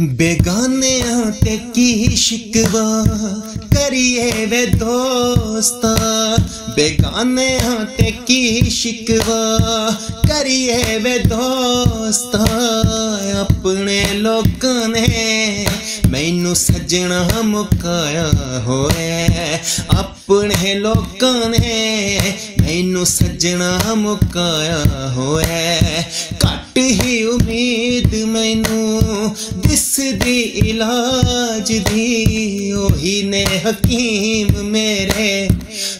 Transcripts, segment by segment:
ਬੇਗਾਨਿਆਂ ਤੇ ਕੀ ਸ਼ਿਕਵਾ ਕਰੀਏ ਵੇ ਦੋਸਤਾ? ਬੇਗਾਨਿਆਂ ਤੇ ਕੀ ਸ਼ਿਕਵਾ ਕਰੀਏ ਵੇ ਦੋਸਤਾ? ਆਪਣੇ ਲੋਕਾਂ ਨੇ ਮੈਨੂੰ ਸੱਜਣਾ ਮੁਕਾਇਆ ਹੋਇਆ। ਆਪਣੇ ਲੋਕਾਂ ਨੇ ਮੈਨੂੰ ਸੱਜਣਾ ਮੁਕਾਇਆ ਹੋਇਆ। ਘੱਟ ਹੀ ਉਮੀਦ ਮੈਨੂੰ ਦਿਸਦੀ ਇਲਾਜ ਦੀ ਉਹੀ ਨੇ ਹਕੀਮ ਮੇਰੇ।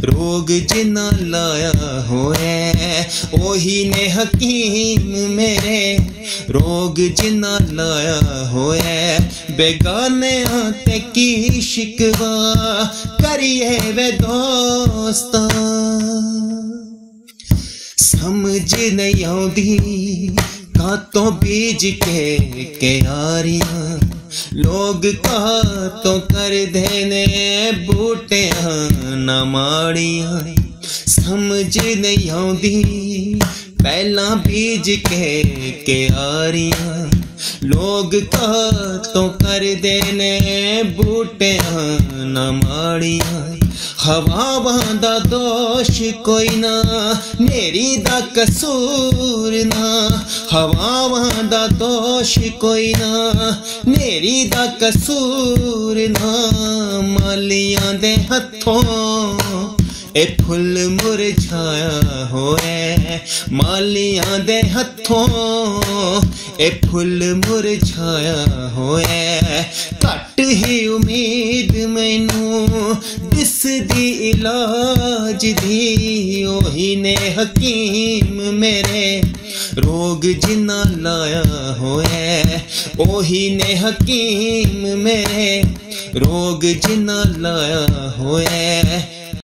ਰੋਗ ਜਿਨਾ ਲਾਇਆ ਹੋਇਆ, ਉਹੀ ਨੇ ਹਕੀਮ ਮੇਰੇ। ਰੋਗ ਜਿਨਾ ਲਾਇਆ ਹੋਇਆ, ਬੇਗਾਨਿਆਂ ਤੇ ਕੀ ਸ਼ਿਕਵਾ ਕਰੀਏ ਵੇ ਦੋਸਤਾਂ। ਸਮਝ ਨਹੀਂ ਆਉਂਦੀ ਕਾਤੋਂ ਬੀਜ ਕੇ ਕਿਆਰੀਆਂ ਲੋਗ ਕਾਤੋਂ ਕਰਦੇ ਨੇ ਬੂਟਿਆਂ ਨਾ ਮਾੜੀਆਂ ਸਮਝ ਨਹੀਂ ਆਉਂਦੀ ਪਹਿਲਾਂ ਬੀਜ ਕੇ ਕਿਆਰੀਆਂ ਲੋਗ ਕਾਤੋਂ ਕਰਦੇ ਨੇ ਬੂਟਿਆਂ ਨਾ ਮਾੜੀਆਂ ਹਵਾਵਾਂ ਦਾ ਦੋਸ਼ ਕੋਈ ਨਾ, ਨੇਰੀ ਦਾ ਕਸੂਰ ਨਾ। ਹਵਾਵਾਂ ਦਾ ਦੋਸ਼ ਕੋਈ ਨਾ, ਨੇਰੀ ਦਾ ਕਸੂਰ ਨਾ। ਮਾਲੀਆਂ ਦੇ ਹੱਥੋਂ ਇਹ ਫੁੱਲ ਮੁਰਝਾਇਆ ਹੋਇਆ ਮਾਲੀਆਂ ਦੇ ਹੱਥੋਂ ਇਹ ਫੁੱਲ ਮੁਰਝਾਇਆ ਹੋਇਆ ਘੱਟ ਹੀ ਉਮੀਦ ਮੈਨੂੰ ਦੀ ਇਲਾਜ ਦੀ ਉਹੀ ਨੇ ਹਕੀਮ ਮੇਰੇ। ਰੋਗ ਜਿਨਾ ਲਾਇਆ ਹੋਇਆ, ਉਹੀ ਨੇ ਹਕੀਮ ਮੇਰੇ। ਰੋਗ ਜਿਨਾ ਲਾਇਆ ਹੋਇਆ